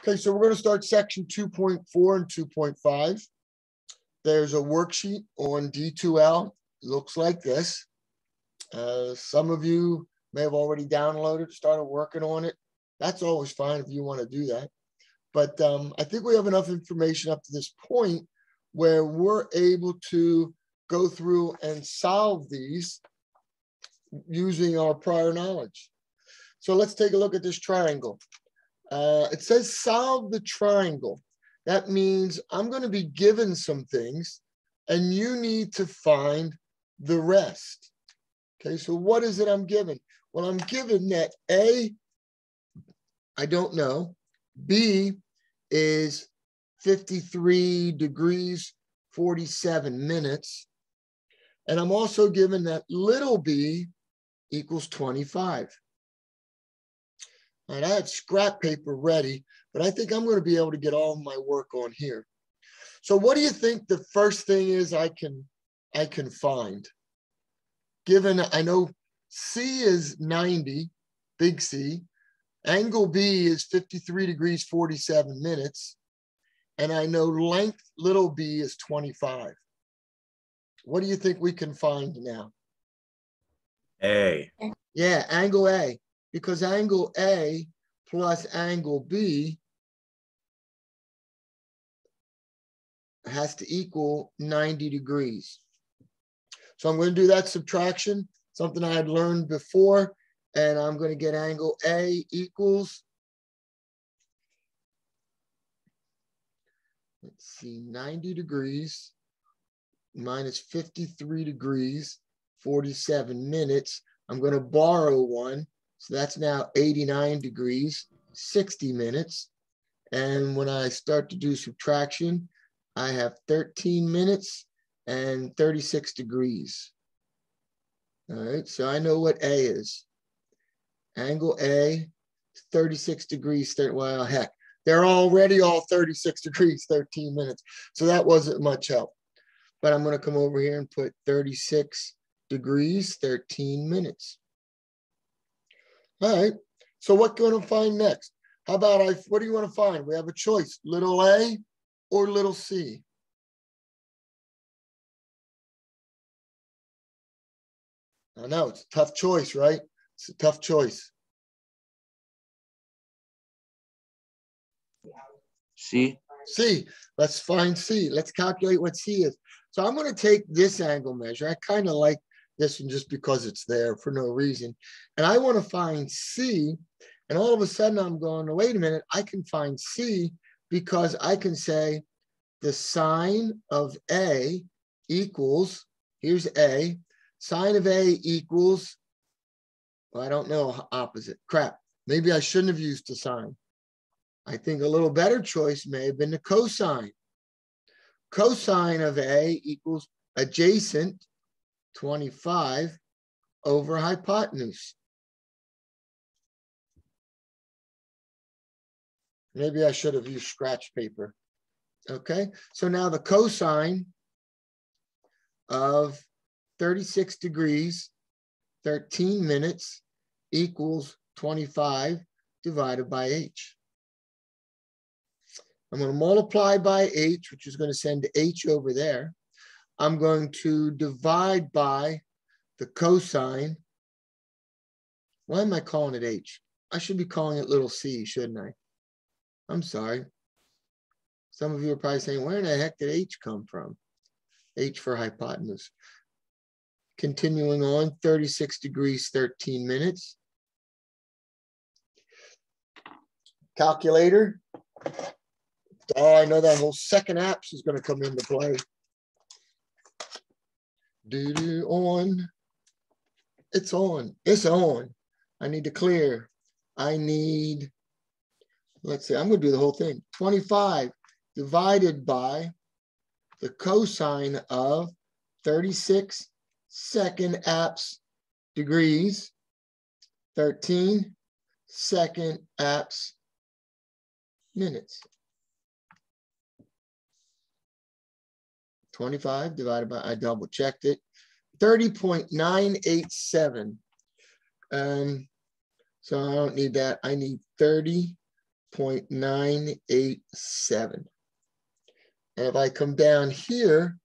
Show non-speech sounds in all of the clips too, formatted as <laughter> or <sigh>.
Okay, so we're going to start section 2.4 and 2.5. There's a worksheet on D2L. Looks like this. Uh, some of you may have already downloaded, started working on it. That's always fine if you want to do that. But um, I think we have enough information up to this point where we're able to go through and solve these using our prior knowledge. So let's take a look at this triangle. Uh, it says solve the triangle. That means I'm going to be given some things and you need to find the rest. Okay, so what is it I'm given? Well, I'm given that A, I don't know. B is 53 degrees, 47 minutes. And I'm also given that little b equals 25. And I had scrap paper ready, but I think I'm going to be able to get all my work on here. So what do you think the first thing is I can I can find? Given I know C is 90, big C, angle B is 53 degrees 47 minutes, and I know length little b is 25. What do you think we can find now? A. Yeah, angle A because angle A plus angle B has to equal 90 degrees. So I'm going to do that subtraction, something I had learned before, and I'm going to get angle A equals, let's see, 90 degrees minus 53 degrees, 47 minutes. I'm going to borrow one, so that's now 89 degrees, 60 minutes. And when I start to do subtraction, I have 13 minutes and 36 degrees. All right, so I know what A is. Angle A, 36 degrees, 30, well, heck, they're already all 36 <laughs> degrees, 13 minutes. So that wasn't much help. But I'm gonna come over here and put 36 degrees, 13 minutes. All right, so what going to find next? How about I, what do you want to find? We have a choice, little a or little c. I know, it's a tough choice, right? It's a tough choice. C. C, let's find C. Let's calculate what C is. So I'm going to take this angle measure. I kind of like this one just because it's there for no reason. And I want to find C. And all of a sudden I'm going, wait a minute, I can find C because I can say the sine of A equals, here's A, sine of A equals, well, I don't know, opposite, crap. Maybe I shouldn't have used the sine. I think a little better choice may have been the cosine. Cosine of A equals adjacent 25 over hypotenuse. Maybe I should have used scratch paper. Okay, so now the cosine of 36 degrees, 13 minutes equals 25 divided by h. I'm going to multiply by h, which is going to send h over there. I'm going to divide by the cosine. Why am I calling it h? I should be calling it little c, shouldn't I? I'm sorry. Some of you are probably saying, where in the heck did h come from? h for hypotenuse. Continuing on, 36 degrees, 13 minutes. Calculator. Oh, I know that whole second apps is going to come into play. Do do on. It's on. It's on. I need to clear. I need, let's see, I'm going to do the whole thing. 25 divided by the cosine of 36 second apps degrees, 13 second apps minutes. 25 divided by, I double checked it, 30.987. Um, so I don't need that. I need 30.987. And if I come down here,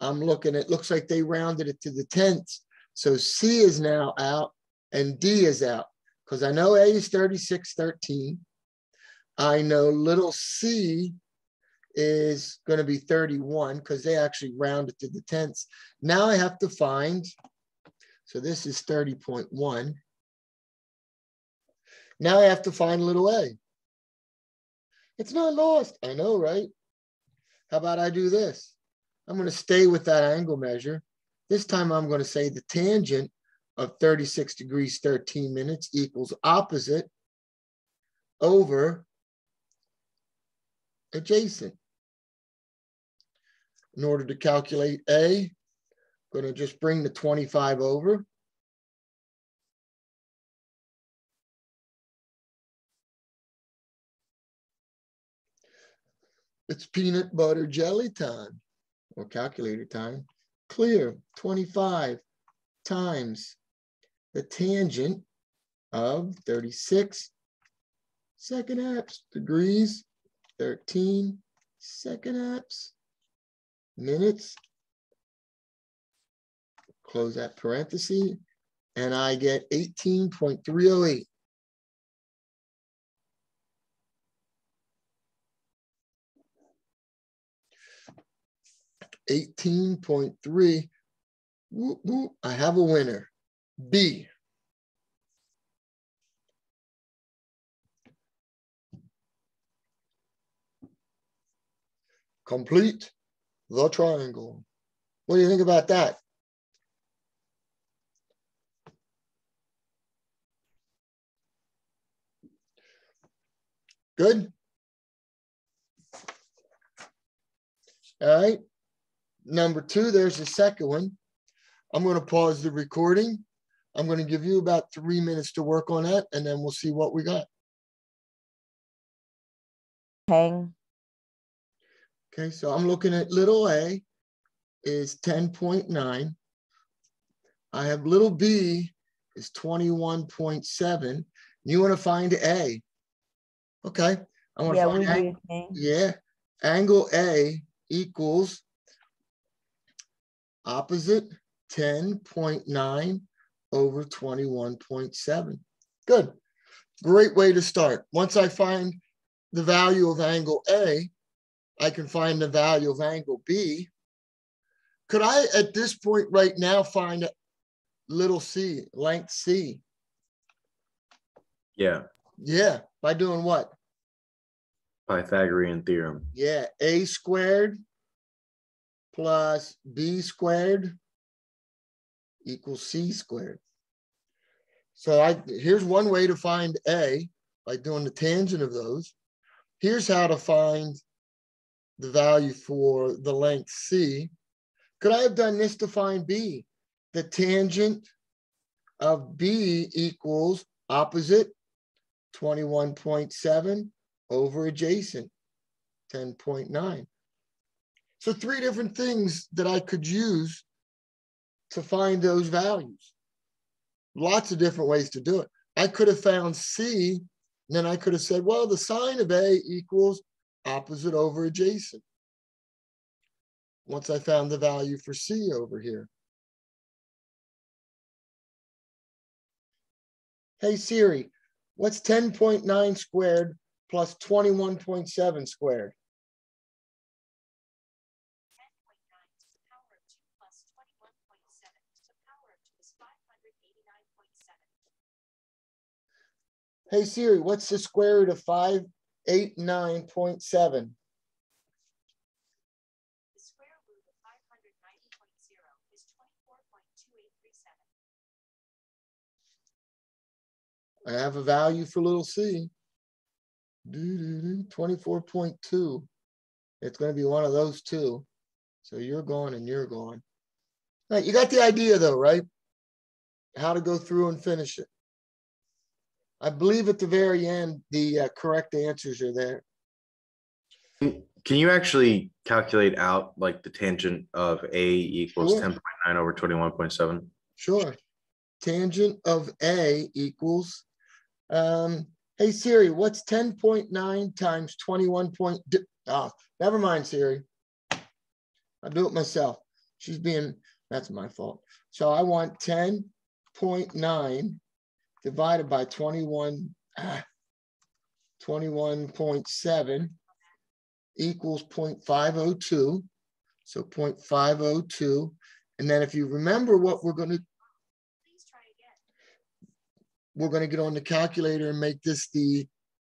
I'm looking, it looks like they rounded it to the tenths. So C is now out and D is out because I know A is 3613. I know little c is going to be 31 because they actually rounded to the tenths. Now I have to find, so this is 30.1. Now I have to find a little a. It's not lost. I know, right? How about I do this? I'm going to stay with that angle measure. This time I'm going to say the tangent of 36 degrees 13 minutes equals opposite over adjacent. In order to calculate A, I'm going to just bring the 25 over. It's peanut butter jelly time or calculator time. Clear 25 times the tangent of 36 second apps degrees 13 second apps minutes close that parenthesis and I get 18.308 18.3 I have a winner. B. Complete the triangle. What do you think about that? Good? All right. Number two, there's the second one. I'm going to pause the recording I'm going to give you about three minutes to work on that, and then we'll see what we got. Hang. Okay, so I'm looking at little a is 10.9. I have little b is 21.7. You want to find a. Okay, I want Yeah, to find ang- yeah, angle A equals opposite 10.9 over 21.7. Good. Great way to start. Once I find the value of angle A, I can find the value of angle B. Could I, at this point right now, find little c, length C? Yeah. Yeah, by doing what? Pythagorean theorem. Yeah, A squared plus B squared equals C squared. So I here's one way to find A by doing the tangent of those. Here's how to find the value for the length C. Could I have done this to find B? The tangent of B equals opposite 21.7 over adjacent 10.9. So three different things that I could use to find those values. Lots of different ways to do it. I could have found C, and then I could have said, well, the sine of A equals opposite over adjacent. Once I found the value for C over here. Hey Siri, what's 10.9 squared plus 21.7 squared? Hey Siri, what's the square root of 5 eight, nine point seven. The square root of 590.0 is I have a value for little c. 24.2. It's going to be one of those two. So you're going and you're going. You got the idea though, right? How to go through and finish it. I believe at the very end, the uh, correct answers are there. Can you actually calculate out like the tangent of A equals Sure. ten point nine over twenty-one point seven? Sure. Tangent of A equals, um, Hey Siri, what's ten point nine times twenty-one point, ah, never mind Siri. I'll do it myself. She's being, that's my fault. So I want ten point nine divided by twenty-one, ah, twenty-one point seven equals 0.502. So 0.502. And then if you remember what we're going to, Please try again. we're going to get on the calculator and make this the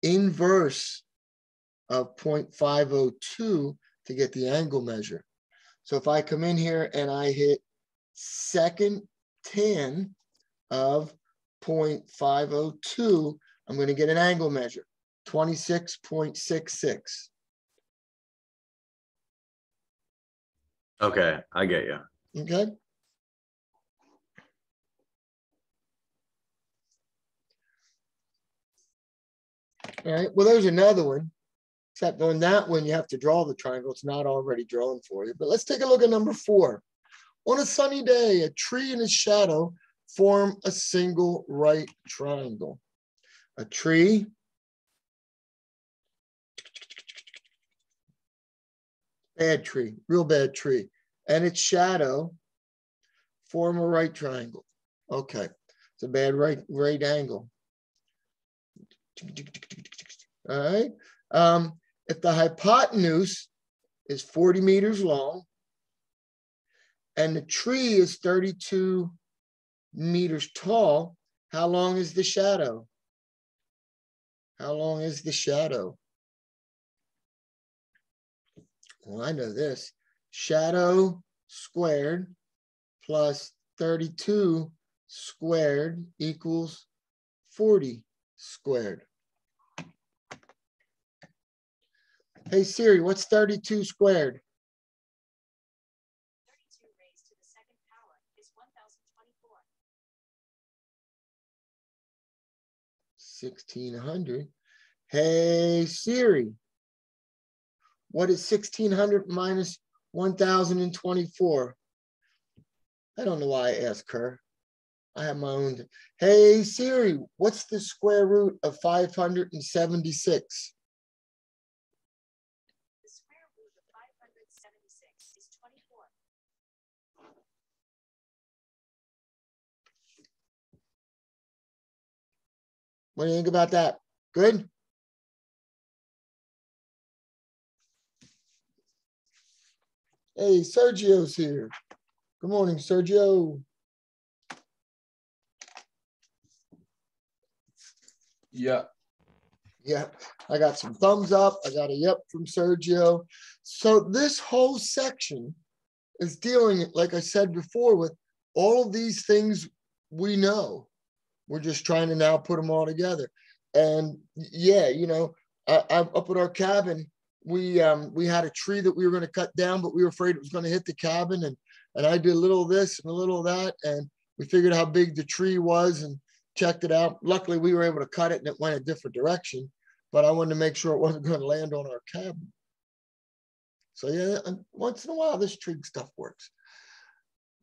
inverse of 0.502 to get the angle measure. So if I come in here and I hit second tan of 0.502, I'm going to get an angle measure, 26.66. Okay, I get you. Okay. All right, well, there's another one. Except on that one, you have to draw the triangle. It's not already drawn for you. But let's take a look at number four. On a sunny day, a tree and its shadow form a single right triangle. A tree. Bad tree, real bad tree. And its shadow form a right triangle. Okay, it's a bad right, right angle. All right. Um, if the hypotenuse is 40 meters long and the tree is 32 meters tall, how long is the shadow? How long is the shadow? Well, I know this. Shadow squared plus 32 squared equals 40 squared. Hey Siri, what's 32 squared? Thirty-two raised to the second power is one thousand twenty-four. 1600. Hey Siri, what is 1600 minus 1024? I don't know why I asked her. I have my own. Hey Siri, what's the square root of 576? The square root of five hundred seventy-six is twenty-four. What do you think about that? Good? Hey, Sergio's here. Good morning, Sergio. Yeah, Yeah, I got some thumbs up. I got a yep from Sergio. So this whole section is dealing, like I said before, with all of these things we know. We're just trying to now put them all together. And yeah, you know, I, I up at our cabin, we um we had a tree that we were going to cut down, but we were afraid it was going to hit the cabin. And and I did a little of this and a little of that, and we figured how big the tree was and checked it out. Luckily, we were able to cut it and it went a different direction. But I wanted to make sure it wasn't going to land on our cabin. So yeah, once in a while, this trig stuff works.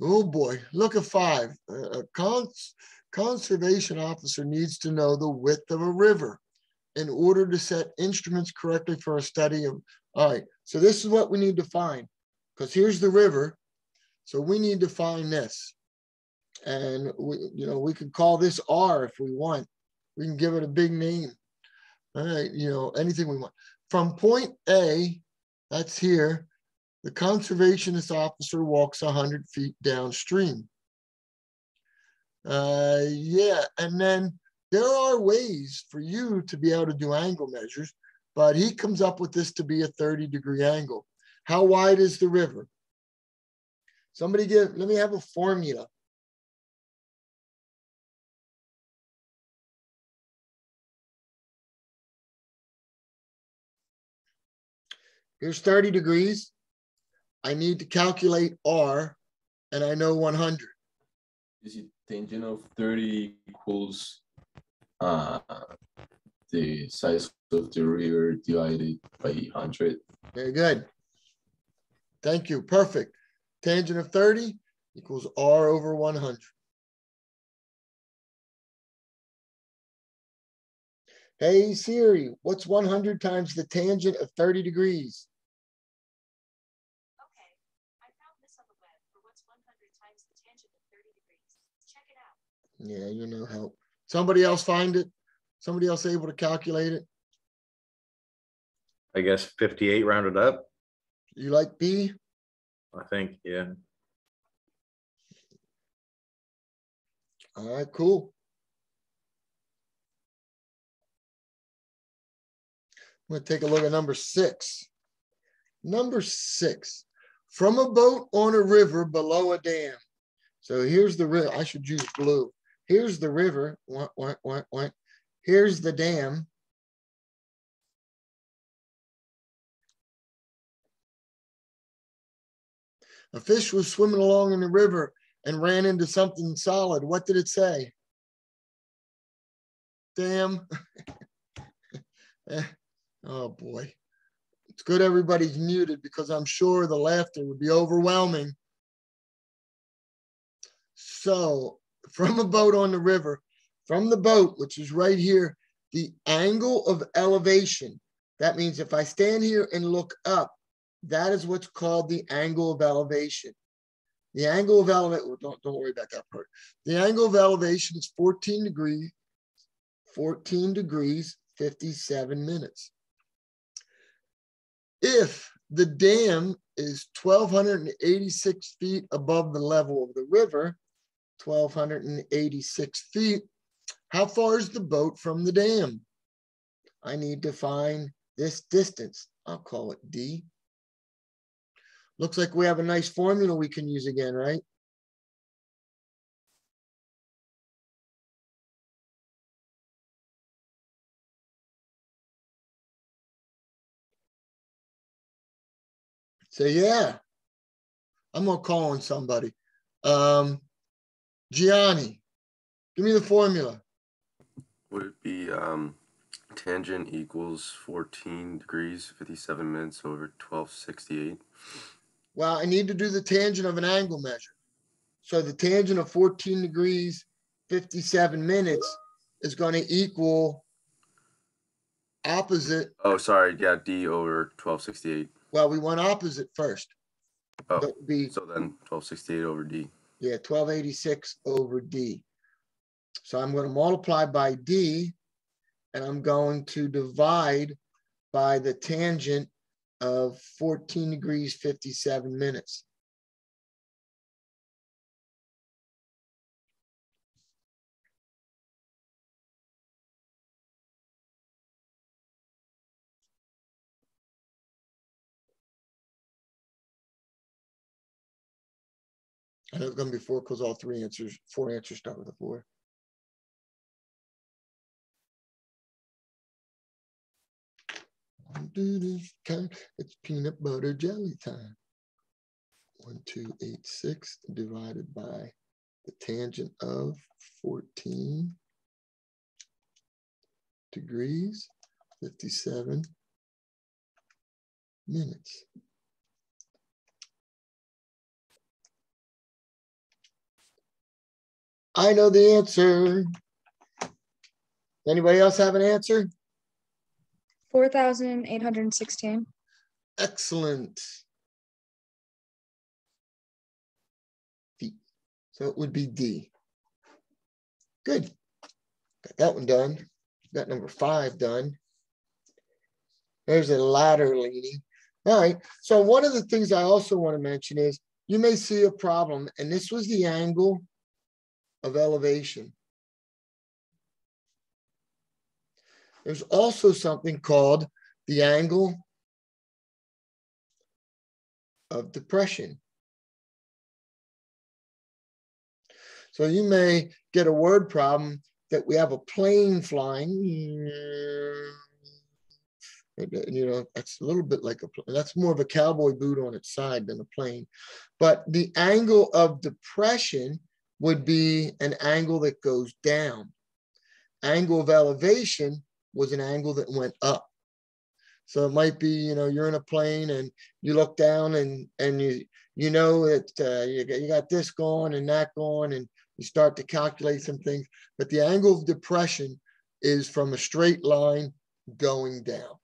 Oh boy, look at five. A a cons- conservation officer needs to know the width of a river in order to set instruments correctly for a study of, all right, so this is what we need to find. Because here's the river. So we need to find this. And we, you know, we could call this R if we want. We can give it a big name. All right, you know, anything we want. From point A, that's here, the conservationist officer walks 100 feet downstream. Uh, yeah, and then there are ways for you to be able to do angle measures, but he comes up with this to be a 30 degree angle. How wide is the river? Somebody give, let me have a formula. Here's 30 degrees. I need to calculate R and I know 100. is it tangent of thirty equals uh the size of the river divided by hundred? Very good. Thank you. Perfect. Tangent of 30 equals R over 100. Hey Siri, what's 100 times the tangent of 30 degrees? Okay, I found this on the web for what's one hundred times the tangent of thirty degrees. Check it out. Yeah, you're no help. Somebody else find it? Somebody else able to calculate it? I guess fifty-eight rounded up, You like B? I think, yeah. All right, cool. I'm gonna take a look at number six. Number six, from a boat on a river below a dam. So here's the river. I should use blue. Here's the river. What, what, what, what? Here's the dam. A fish was swimming along in the river and ran into something solid. What did it say? Damn. Eh, <laughs> oh boy. It's good everybody's muted because I'm sure the laughter would be overwhelming. So, from a boat on the river, from the boat, which is right here, the angle of elevation. That means if I stand here and look up, that is what's called the angle of elevation. The angle of elevation, don't, don't worry about that part. The angle of elevation is 14 degrees, 14 degrees, 57 minutes. If the dam is 1,286 feet above the level of the river, 1,286 feet, how far is the boat from the dam? I need to find this distance. I'll call it D. Looks like we have a nice formula we can use again, right? So yeah, I'm gonna call on somebody. Um, Gianni, give me the formula. Would it be um, tangent equals 14 degrees 57 minutes over 1268? Well, I need to do the tangent of an angle measure. So the tangent of 14 degrees, 57 minutes is going to equal opposite. Oh, sorry. Yeah, D over 1268. Well, we want opposite first. Oh, be, so then 1268 over D. yeah, 1286 over D. So I'm going to multiply by D and I'm going to divide by the tangent of 14 degrees, 57 minutes. I know it's gonna be four because all three answers, four answers start with a four. It's peanut butter jelly time. One, two, eight, six divided by the tangent of fourteen degrees, fifty-seven minutes. I know the answer. Anybody else have an answer? Four thousand eight hundred and sixteen. Excellent. Feet. So it would be D. Good. Got that one done. Got number five done. There's a ladder leaning. All right. So one of the things I also want to mention is you may see a problem, and this was the angle of elevation. There's also something called the angle of depression. So you may get a word problem that we have a plane flying. You know, that's a little bit like a, that's more of a cowboy boot on its side than a plane. But the angle of depression would be an angle that goes down. Angle of elevation was an angle that went up. So it might be, you know, you're in a plane and you look down and and you you know that uh, you, got, you got this going and that going and you start to calculate some things. But the angle of depression is from a straight line going down.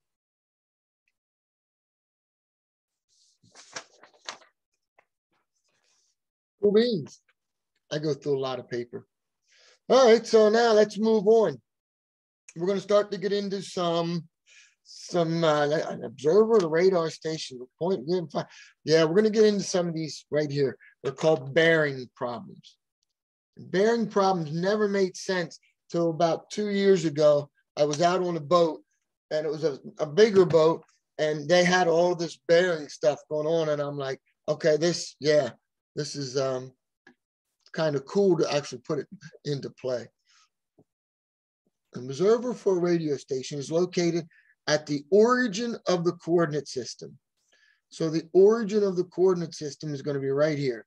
Cool beans. I go through a lot of paper. All right, so now let's move on. We're going to start to get into some some uh, an observer, the radar station, the point. Yeah, we're going to get into some of these right here. They're called bearing problems. Bearing problems never made sense till about two years ago. I was out on a boat, and it was a, a bigger boat, and they had all this bearing stuff going on, and I'm like, okay, this, yeah, this is um kind of cool to actually put it into play. An observer for a radio station is located at the origin of the coordinate system. So the origin of the coordinate system is going to be right here.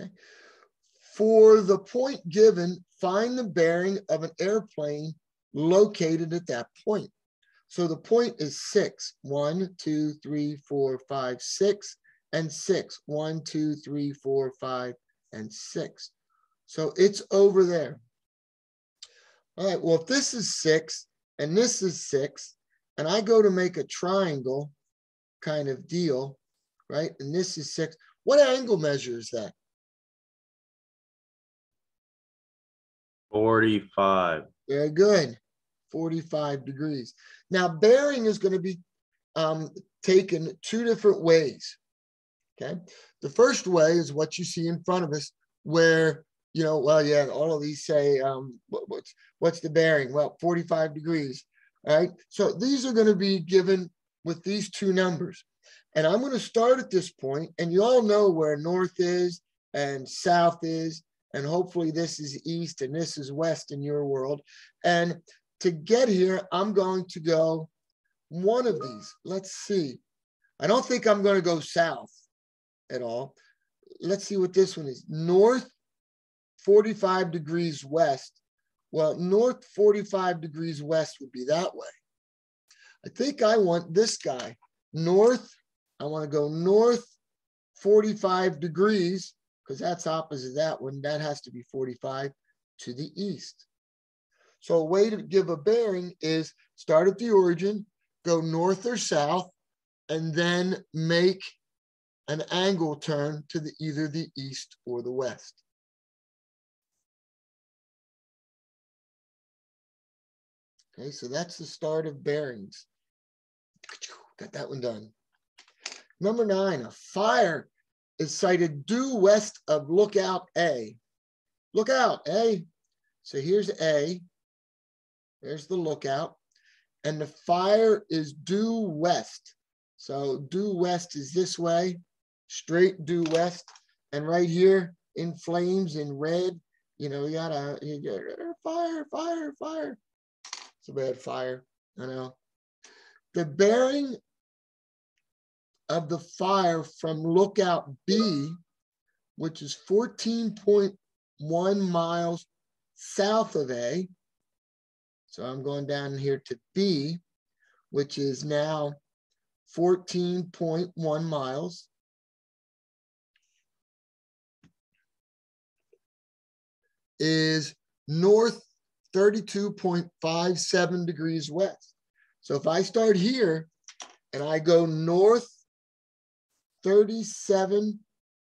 Okay. For the point given, find the bearing of an airplane located at that point. So the point is six. One, two, three, four, five, six, and six. One, two, three, four, five, and six. So it's over there. All right, well, if this is six and this is six, and I go to make a triangle kind of deal, right? And this is six. What angle measure is that? 45. Very good. 45 degrees. Now, bearing is going to be um, taken two different ways. Okay. The first way is what you see in front of us, where, you know, well, yeah, all of these say, um, what, what's, what's the bearing? Well, 45 degrees. All right. So these are going to be given with these two numbers. And I'm going to start at this point, and you all know where north is and south is, and hopefully this is east and this is west in your world. And to get here, I'm going to go one of these. Let's see. I don't think I'm going to go south at all. Let's see what this one is. North 45 degrees west. Well, north 45 degrees west would be that way. I think I want this guy. North, I want to go north 45 degrees because that's opposite that one. That has to be 45 to the east. So a way to give a bearing is start at the origin, go north or south, and then make an angle turn to the either the east or the west. Okay, so that's the start of bearings. Got that one done. Number nine, a fire is sighted due west of lookout A. Lookout A. So here's A. There's the lookout. And the fire is due west. So due west is this way, straight due west. And right here in flames in red, you know, you gotta, you gotta fire, fire, fire. It's a bad fire, I know. The bearing of the fire from lookout B, which is 14.1 miles south of A. So I'm going down here to B, which is now 14.1 miles. Is north 32.57 degrees west. So if I start here and I go north 37,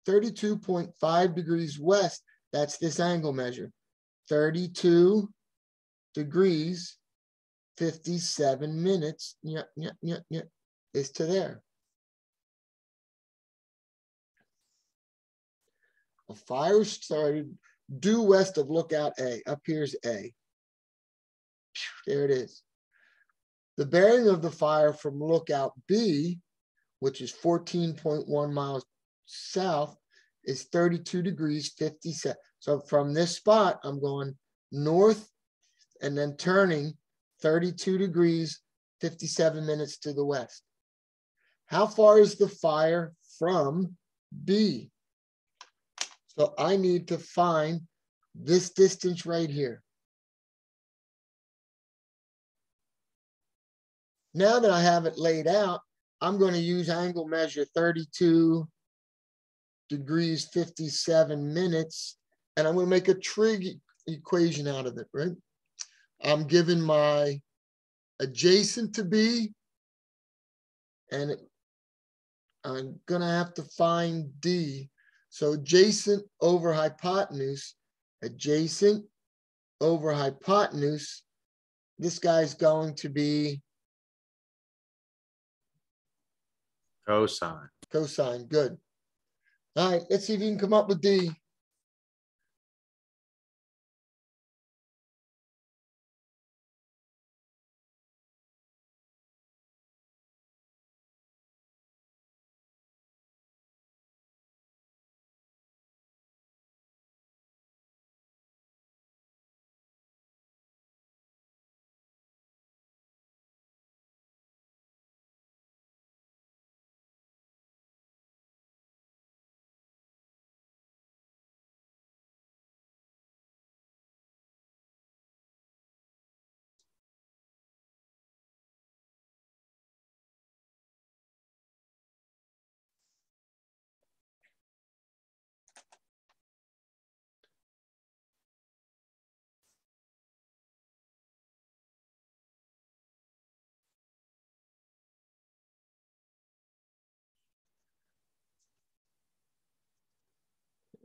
32.5 degrees west, that's this angle measure. 32 degrees, 57 minutes, yeah, yeah, yeah, yeah, is to there. A fire started due west of lookout A. Up here's A. There it is. The bearing of the fire from lookout B, which is 14.1 miles south, is 32 degrees 57. So from this spot, I'm going north and then turning 32 degrees 57 minutes to the west. How far is the fire from B? So I need to find this distance right here. Now that I have it laid out, I'm going to use angle measure 32 degrees 57 minutes, and I'm going to make a trig equation out of it, right? I'm given my adjacent to B. And I'm gonna have to find D. So adjacent over hypotenuse, adjacent over hypotenuse. This guy's going to be Cosine. cosine, good. All right, let's see if you can come up with D.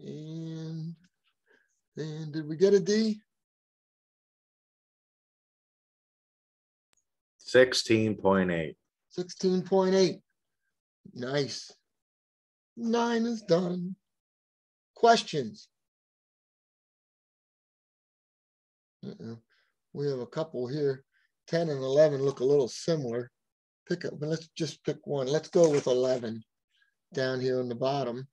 And then did we get a D? Sixteen point eight. Sixteen point eight. Nice. Nine is done. Questions? Uh-uh. We have a couple here. Ten and eleven look a little similar. Pick up, but let's just pick one. Let's go with eleven down here on the bottom.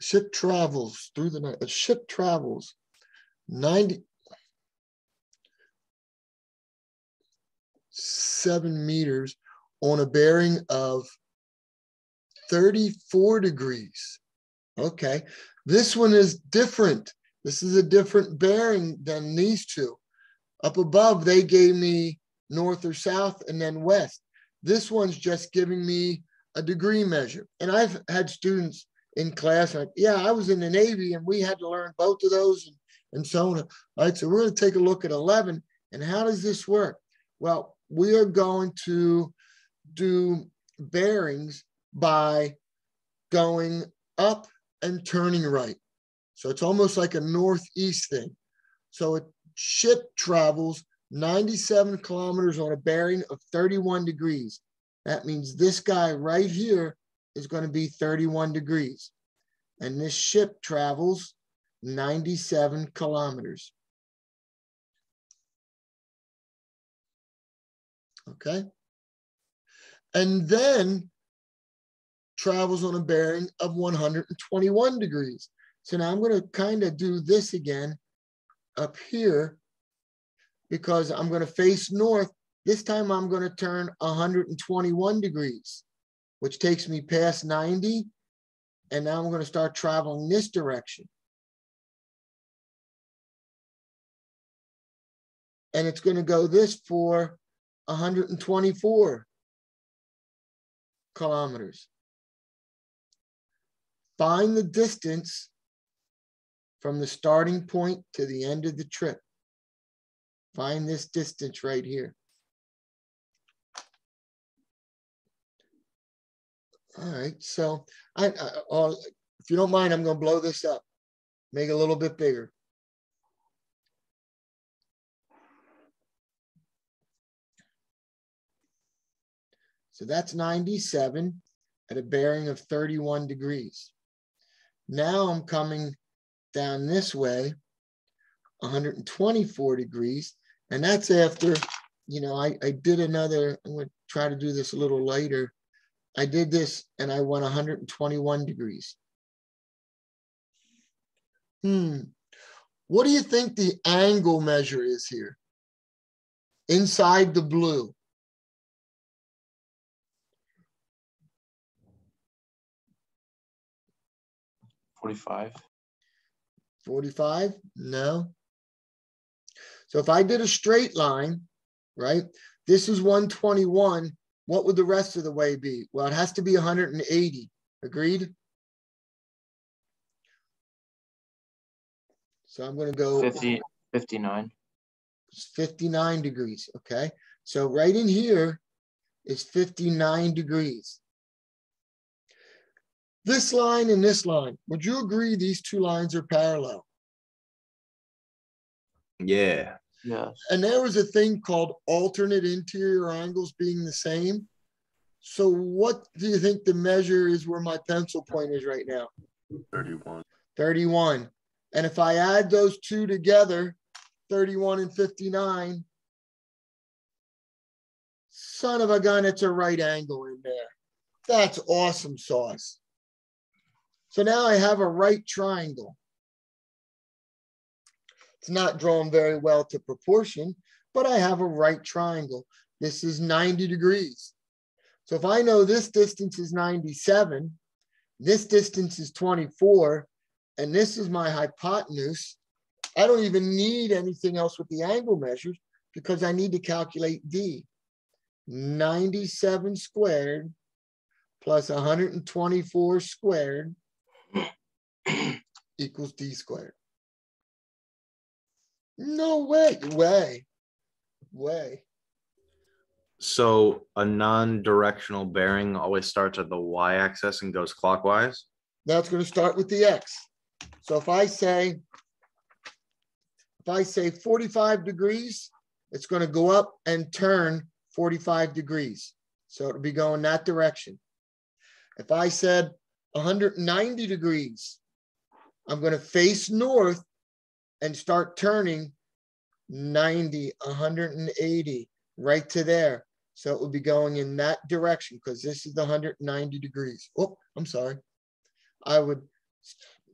Ship travels through the night. A ship travels ninety seven meters on a bearing of 34 degrees. Okay, this one is different. This is a different bearing than these two. Up above, they gave me north or south and then west. This one's just giving me a degree measure. And I've had students in class, like, yeah, I was in the Navy and we had to learn both of those and, and so on. All right, so we're going to take a look at 11 and how does this work? Well, we are going to do bearings by going up and turning right. So it's almost like a northeast thing. So a ship travels 97 kilometers on a bearing of 31 degrees. That means this guy right here is going to be 31 degrees. And this ship travels 97 kilometers. Okay. And then travels on a bearing of 121 degrees. So now I'm going to kind of do this again up here because I'm going to face north. This time I'm going to turn 121 degrees, which takes me past 90. And now I'm going to start traveling this direction. And it's going to go this for 124 kilometers. Find the distance from the starting point to the end of the trip. Find this distance right here. All right, so I, I I'll, if you don't mind, I'm going to blow this up, make it a little bit bigger. So that's 97 at a bearing of 31 degrees. Now I'm coming down this way, 124 degrees. And that's after, you know, I, I did another, I'm going to try to do this a little later. I did this and I went 121 degrees. Hmm. What do you think the angle measure is here? Inside the blue. Forty-five. 45? No. So if I did a straight line, right? This is 121. What would the rest of the way be? Well, it has to be 180. Agreed? So I'm gonna go 50, 59. 59 degrees, okay? So right in here is 59 degrees. This line and this line, would you agree these two lines are parallel? Yeah. Yes. And there was a thing called alternate interior angles being the same. So what do you think the measure is where my pencil point is right now? 31. 31. And if I add those two together, 31 and 59, son of a gun, it's a right angle in there. That's awesome sauce. So now I have a right triangle. It's not drawn very well to proportion, but I have a right triangle. This is 90 degrees. So if I know this distance is 97, this distance is 24, and this is my hypotenuse, I don't even need anything else with the angle measures because I need to calculate D. 97 squared plus 124 squared <clears throat> equals D squared. No way, way, way. So a non-directional bearing always starts at the y-axis and goes clockwise. That's going to start with the X. So if I say, if I say 45 degrees, it's going to go up and turn 45 degrees. So it'll be going that direction. If I said 190 degrees, I'm going to face north and start turning 90, 180, right to there. So it would be going in that direction because this is the 190 degrees. Oh, I'm sorry. I would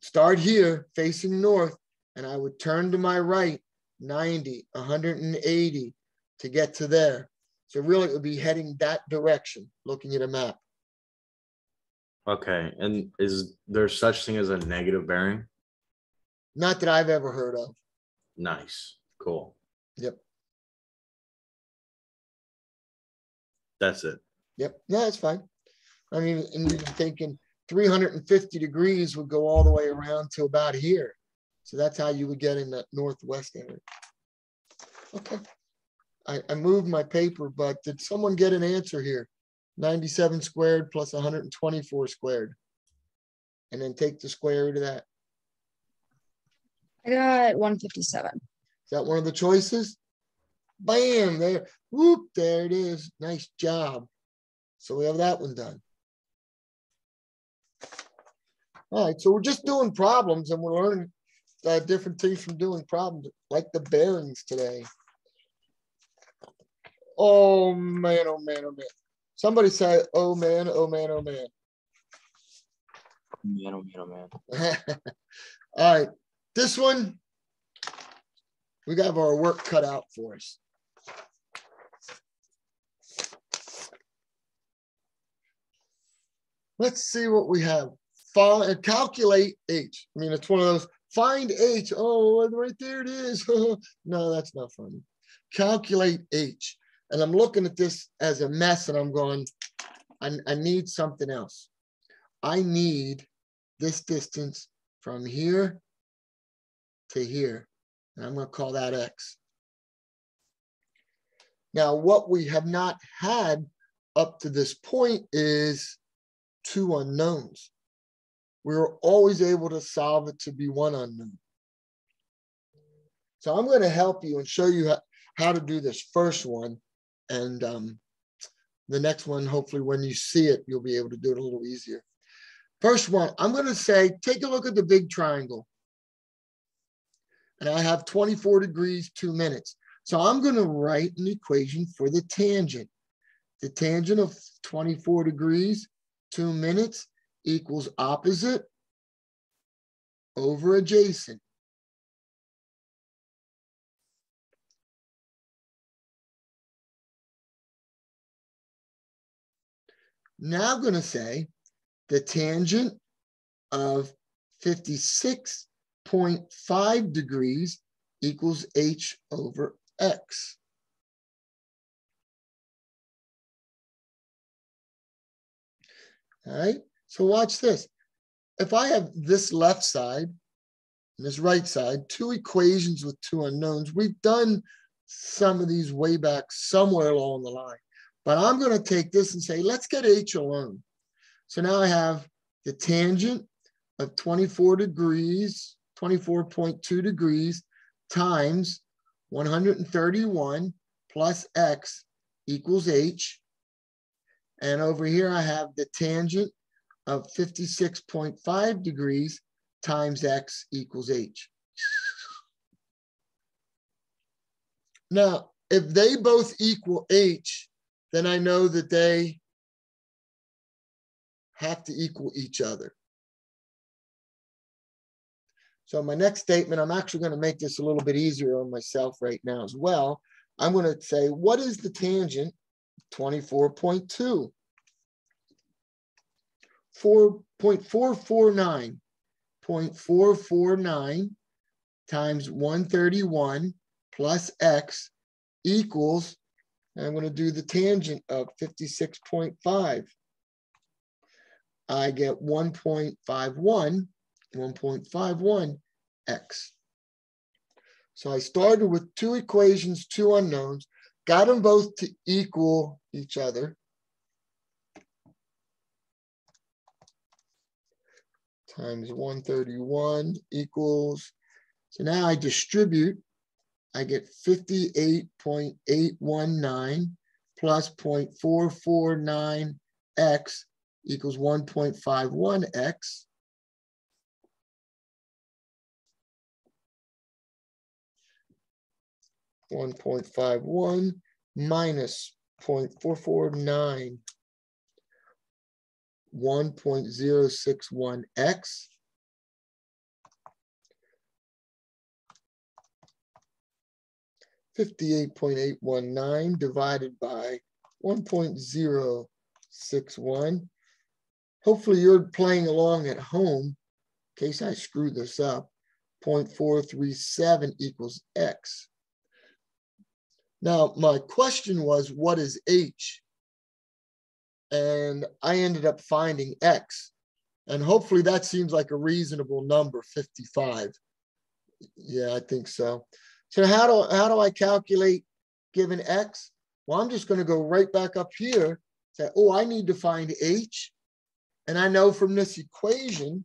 start here facing north and I would turn to my right 90, 180 to get to there. So really it would be heading that direction, looking at a map. Okay, and is there such thing as a negative bearing? Not that I've ever heard of. Nice, cool. Yep. That's it. Yep. Yeah, that's fine. I mean, and you're thinking 350 degrees would go all the way around to about here. So that's how you would get in that northwest area. Okay. I, I moved my paper, but did someone get an answer here? 97 squared plus 124 squared. And then take the square root of that. I got 157. Is that one of the choices? Bam, there, whoop, there it is. Nice job. So we have that one done. All right, so we're just doing problems and we're learning uh, different things from doing problems, like the bearings today. Oh man, oh man, oh man. Somebody say, oh man, oh man, oh man. Man, oh man, oh man. <laughs> All right, this one, we got our work cut out for us. Let's see what we have. Follow and calculate H. I mean, it's one of those, find H. Oh, right there it is. <laughs> no, that's not funny. Calculate H. And I'm looking at this as a mess and I'm going, I, I need something else. I need this distance from here to here. And I'm going to call that X. Now, what we have not had up to this point is two unknowns. We were always able to solve it to be one unknown. So I'm going to help you and show you how, to do this first one. And um, the next one, hopefully when you see it, you'll be able to do it a little easier. First one, I'm going to say, take a look at the big triangle. And I have 24 degrees, two minutes. So I'm going to write an equation for the tangent. The tangent of 24 degrees, two minutes equals opposite over adjacent. Now I'm going to say the tangent of 56.5 degrees equals h over x. All right, so watch this. If I have this left side and this right side, two equations with two unknowns. We've done some of these way back somewhere along the line, but I'm going to take this and say, let's get h alone. So now I have the tangent of 24 degrees, 24.2 degrees times 131 plus x equals h. And over here I have the tangent of 56.5 degrees times x equals h. Now, if they both equal h, then I know that they have to equal each other. So my next statement, I'm actually going to make this a little bit easier on myself right now as well. I'm going to say, what is the tangent 24.2? 4.449. 0.449 times 131 plus x equals, I'm going to do the tangent of 56.5. I get 1.51, 1.51 x. So I started with two equations, two unknowns, got them both to equal each other. Times 131 equals, so now I distribute, I get 58.819 plus 0.449x equals 1.51x. One point five one minus 0.449, 1.061x. Fifty-eight point eight one nine divided by one point zero six one. Hopefully you're playing along at home, in case I screw this up. 0.437 equals x. Now, my question was, what is h? And I ended up finding x. And hopefully that seems like a reasonable number, 55. Yeah, I think so. So how do, how do I calculate given x? Well, I'm just going to go right back up here, say, oh, I need to find h. And I know from this equation,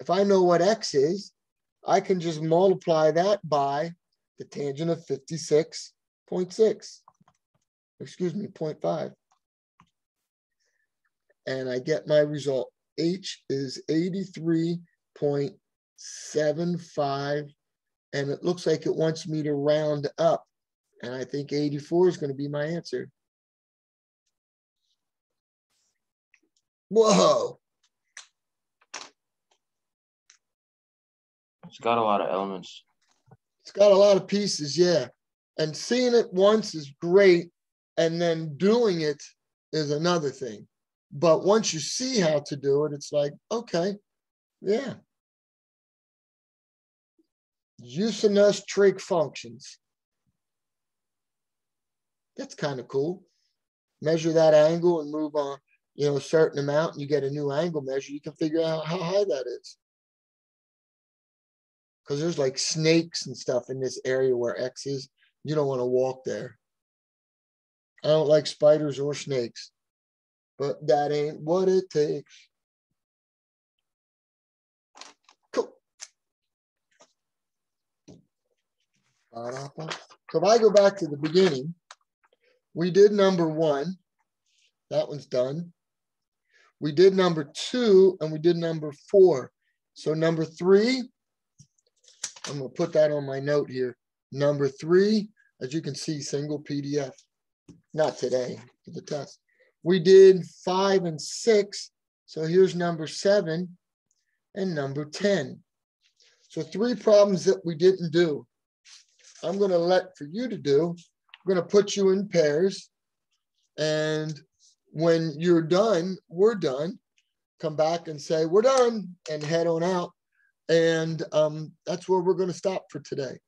if I know what x is, I can just multiply that by the tangent of 56.6, excuse me, 0.5. And I get my result. H is 83.75. And it looks like it wants me to round up. And I think 84 is going to be my answer. Whoa. It's got a lot of elements. It's got a lot of pieces, yeah. And seeing it once is great. And then doing it is another thing. But once you see how to do it, it's like, okay, yeah. Usinus trig functions. That's kind of cool. Measure that angle and move on, you know, a certain amount and you get a new angle measure. You can figure out how high that is. Because there's like snakes and stuff in this area where X is. You don't want to walk there. I don't like spiders or snakes, but that ain't what it takes. Cool. So if I go back to the beginning, we did number one. That one's done. We did number two and we did number four. So number three, I'm going to put that on my note here. Number three, as you can see, single PDF. Not today, for the test. We did five and six. So here's number seven and number 10. So three problems that we didn't do. I'm going to let for you to do. I'm going to put you in pairs. And when you're done, we're done. Come back and say, we're done and head on out. And um, that's where we're going to stop for today.